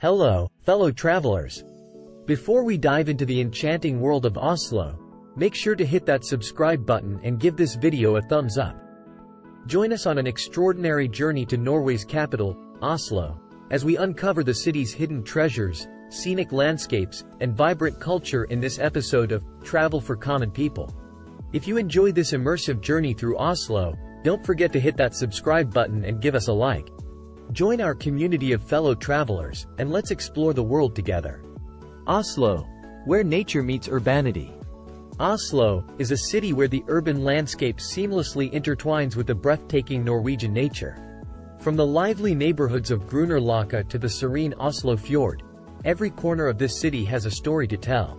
Hello, fellow travelers. Before we dive into the enchanting world of Oslo, make sure to hit that subscribe button and give this video a thumbs up. Join us on an extraordinary journey to Norway's capital, Oslo, as we uncover the city's hidden treasures, scenic landscapes, and vibrant culture in this episode of Travel for Common People. If you enjoy this immersive journey through Oslo, don't forget to hit that subscribe button and give us a like. Join our community of fellow travelers, and let's explore the world together. Oslo, where nature meets urbanity. Oslo is a city where the urban landscape seamlessly intertwines with the breathtaking Norwegian nature. From the lively neighborhoods of Grünerløkka to the serene Oslo Fjord, every corner of this city has a story to tell.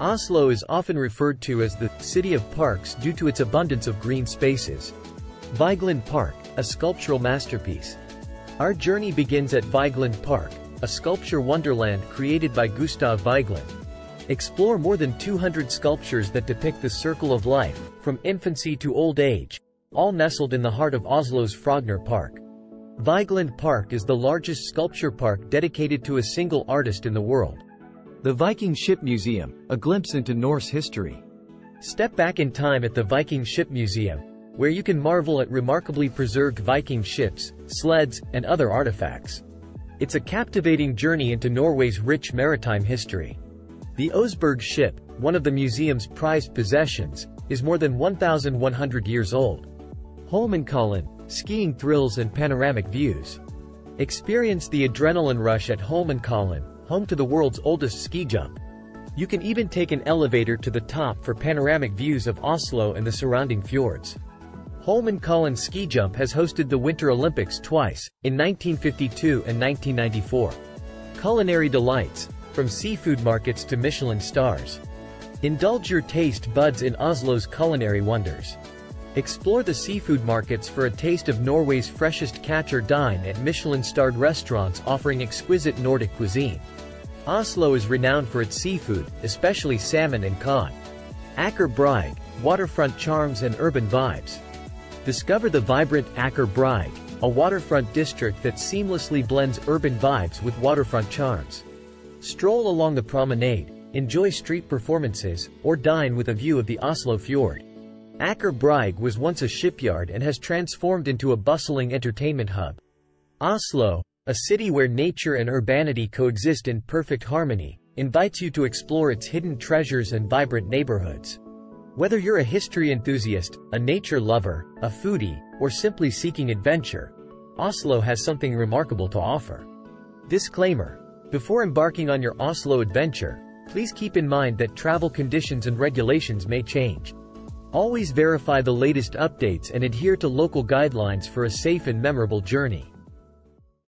Oslo is often referred to as the City of Parks due to its abundance of green spaces. Vigeland Park, a sculptural masterpiece. Our journey begins at Vigeland Park, a sculpture wonderland created by Gustav Vigeland. Explore more than 200 sculptures that depict the circle of life, from infancy to old age, all nestled in the heart of Oslo's Frogner Park. Vigeland Park is the largest sculpture park dedicated to a single artist in the world. The Viking Ship Museum, a glimpse into Norse history. Step back in time at the Viking Ship Museum, where you can marvel at remarkably preserved Viking ships, sleds, and other artifacts. It's a captivating journey into Norway's rich maritime history. The Oseberg ship, one of the museum's prized possessions, is more than 1,100 years old. Holmenkollen, skiing thrills and panoramic views. Experience the adrenaline rush at Holmenkollen, home to the world's oldest ski jump. You can even take an elevator to the top for panoramic views of Oslo and the surrounding fjords. Holmenkollen Ski Jump has hosted the Winter Olympics twice, in 1952 and 1994. Culinary delights, from seafood markets to Michelin stars. Indulge your taste buds in Oslo's culinary wonders. Explore the seafood markets for a taste of Norway's freshest catch or dine at Michelin-starred restaurants offering exquisite Nordic cuisine. Oslo is renowned for its seafood, especially salmon and cod. Aker Brygge, waterfront charms and urban vibes. Discover the vibrant Aker Brygge, a waterfront district that seamlessly blends urban vibes with waterfront charms. Stroll along the promenade, enjoy street performances, or dine with a view of the Oslo Fjord. Aker Brygge was once a shipyard and has transformed into a bustling entertainment hub. Oslo, a city where nature and urbanity coexist in perfect harmony, invites you to explore its hidden treasures and vibrant neighborhoods. Whether you're a history enthusiast, a nature lover, a foodie, or simply seeking adventure, Oslo has something remarkable to offer. Disclaimer. Before embarking on your Oslo adventure, please keep in mind that travel conditions and regulations may change. Always verify the latest updates and adhere to local guidelines for a safe and memorable journey.